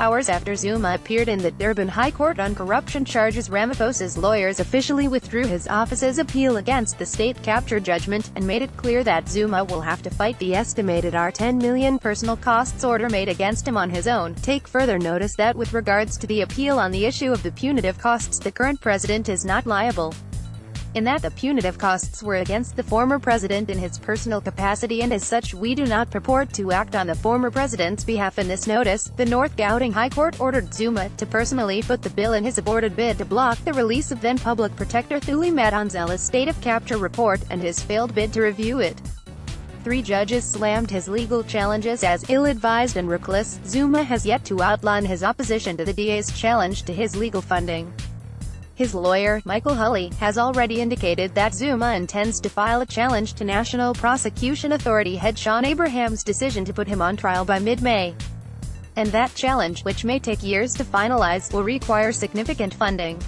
Hours after Zuma appeared in the Durban High Court on corruption charges Ramaphosa's lawyers officially withdrew his office's appeal against the state capture judgment, and made it clear that Zuma will have to fight the estimated R10 million personal costs order made against him on his own. Take further notice that with regards to the appeal on the issue of the punitive costs the current president is not liable in that the punitive costs were against the former president in his personal capacity and as such we do not purport to act on the former president's behalf in this notice. The North Gauteng High Court ordered Zuma to personally foot the bill in his aborted bid to block the release of then public protector Thuli Madonsela's state of capture report, and his failed bid to review it. Three judges slammed his legal challenges as ill-advised and reckless. Zuma has yet to outline his opposition to the DA's challenge to his legal funding. His lawyer, Michael Hulley, has already indicated that Zuma intends to file a challenge to National Prosecution Authority head Shaun Abrahams' decision to put him on trial by mid-May. And that challenge, which may take years to finalize, will require significant funding.